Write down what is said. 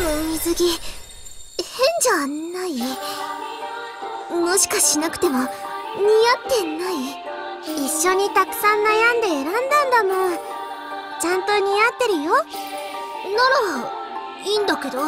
の水着変じゃない。もしかしなくても似合ってない。一緒にたくさん悩んで選んだんだもん。ちゃんと似合ってるよ。ならいいんだけど。